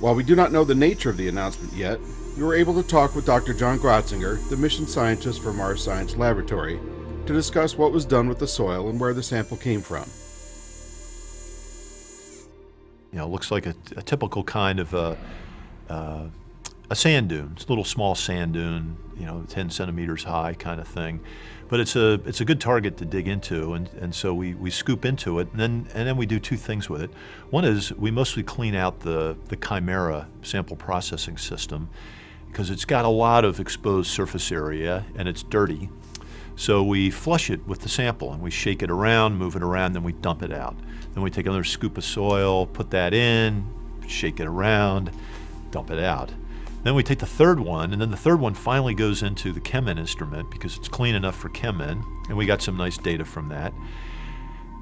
While we do not know the nature of the announcement yet, we were able to talk with Dr. John Grotzinger, the mission scientist for Mars Science Laboratory, to discuss what was done with the soil and where the sample came from. You know, looks like a, a typical kind of a, uh, a sand dune. It's a little small sand dune, you know, 10 centimeters high kind of thing. But it's a, it's a good target to dig into, and, and so we, we scoop into it, and then, and then we do two things with it. One is we mostly clean out the, the CHIMRA sample processing system because it's got a lot of exposed surface area and it's dirty. So we flush it with the sample and we shake it around, move it around, then we dump it out. Then we take another scoop of soil, put that in, shake it around, dump it out. Then we take the third one, and then the third one finally goes into the CheMin instrument because it's clean enough for CheMin, and we got some nice data from that.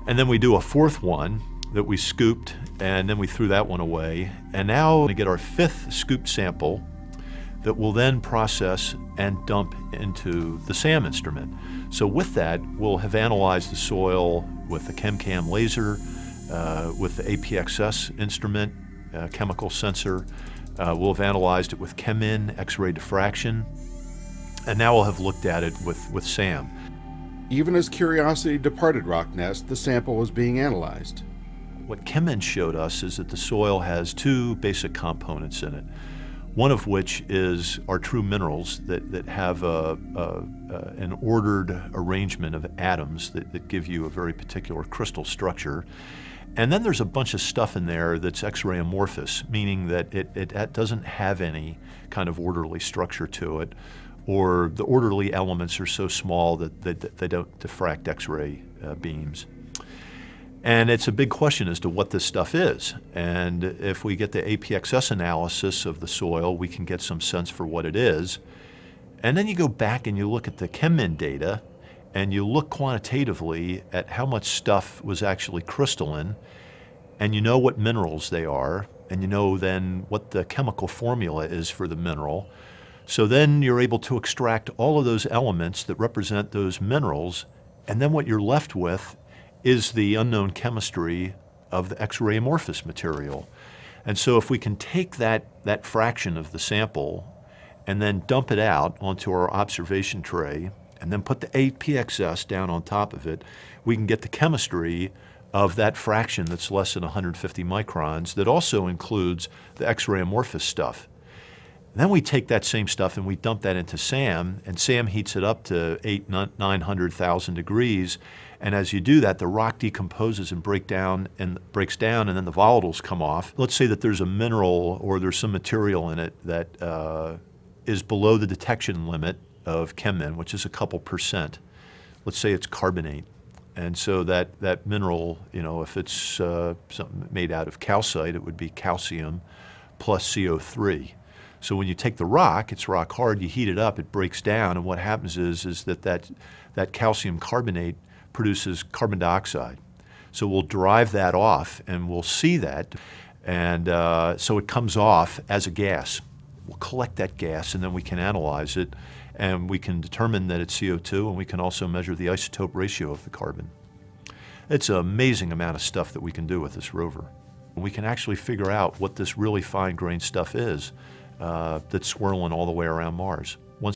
And then we do a fourth one that we scooped, and then we threw that one away. And now we get our fifth scooped sample that we'll then process and dump into the SAM instrument. So with that, we'll have analyzed the soil with the ChemCam laser, uh, with the APXS instrument, uh, chemical sensor, uh, we'll have analyzed it with CheMin, X-ray diffraction, and now we'll have looked at it with, with SAM. Even as Curiosity departed Rocknest, the sample was being analyzed. What ChemIn showed us is that the soil has two basic components in it. One of which is our true minerals that, that have a, a, a, an ordered arrangement of atoms that, that give you a very particular crystal structure. And then there's a bunch of stuff in there that's X-ray amorphous, meaning that it, it, it, doesn't have any kind of orderly structure to it, or the orderly elements are so small that, that they don't diffract X-ray uh, beams. And it's a big question as to what this stuff is. And if we get the APXS analysis of the soil, we can get some sense for what it is. And then you go back and you look at the CheMin data, and you look quantitatively at how much stuff was actually crystalline, and you know what minerals they are, and you know then what the chemical formula is for the mineral. So then you're able to extract all of those elements that represent those minerals, and then what you're left with is the unknown chemistry of the X-ray amorphous material. And so if we can take that, that fraction of the sample and then dump it out onto our observation tray and then put the APXS down on top of it, we can get the chemistry of that fraction that's less than 150 microns that also includes the X-ray amorphous stuff. Then we take that same stuff and we dump that into SAM, and SAM heats it up to eight, 900,000 degrees. And as you do that, the rock decomposes and break down and breaks down, and then the volatiles come off. Let's say that there's a mineral or there's some material in it that uh, is below the detection limit of CheMin, which is a couple percent. Let's say it's carbonate. And so that, that mineral, you know, if it's uh, something made out of calcite, it would be calcium plus CO3. So when you take the rock, it's rock hard, you heat it up, it breaks down, and what happens is, is that, that that calcium carbonate produces carbon dioxide. So we'll drive that off and we'll see that. And uh, so it comes off as a gas. We'll collect that gas and then we can analyze it and we can determine that it's CO2 and we can also measure the isotope ratio of the carbon. It's an amazing amount of stuff that we can do with this rover. We can actually figure out what this really fine grained stuff is uh, that's swirling all the way around Mars.